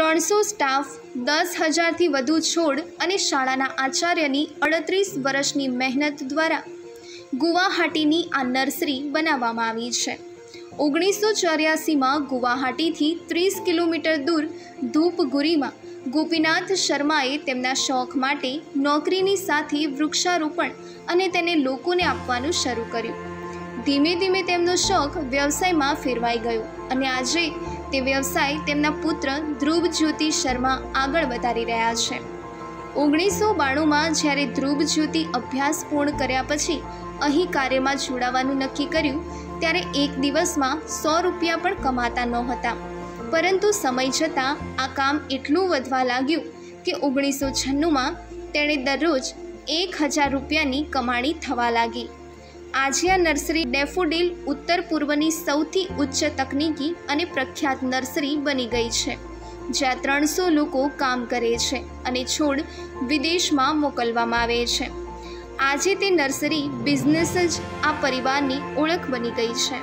ત્રણસો સ્ટાફ દસ હજારથી વધુ છોડ અને શાળાના આચાર્યની અડત્રીસ વર્ષની મહેનત દ્વારા ગુવાહાટીની આ નર્સરી બનાવવામાં આવી છે. ઓગણીસો ચોર્યાસીમાં ગુવાહાટીથી ત્રીસ કિલોમીટર દૂર ધૂપગુરીમાં ગોપીનાથ શર્માએ તેમના શોખ માટે નોકરીની સાથે વૃક્ષારોપણ અને તેને લોકોને આપવાનું શરૂ કર્યું. ધીમે ધીમે તેમનો શોખ વ્યવસાયમાં ફેરવાઈ ગયો અને આજે તે વ્યવસાય તેમના પુત્ર ધ્રુવ જ્યોતિ શર્મા આગળ વધારી રહ્યા છે. ઓગણીસો બાણુંમાં જ્યારે ધ્રુવ જ્યોતિ અભ્યાસ પૂર્ણ કર્યા પછી અહીં કાર્યમાં જોડાવાનું નક્કી કર્યું, ત્યારે એક દિવસમાં સો રૂપિયા પણ કમાતા નહોતા. પરંતુ સમય જતાં આ કામ એટલું વધવા લાગ્યું કે ઓગણીસો છન્નુંમાં તેણે દરરોજ એક હજાર રૂપિયાની કમાણી થવા લાગી. આજે આ નર્સરી ડેફોડિલ ઉત્તર પૂર્વની સૌથી ઉચ્ચ તકનીકી અને પ્રખ્યાત નર્સરી બની ગઈ છે, જ્યાં ત્રણસો લોકો કામ કરે છે અને છોડ વિદેશમાં મોકલવામાં આવે છે. આજે તે નર્સરી બિઝનેસ જ આ પરિવારની ઓળખ બની ગઈ છે.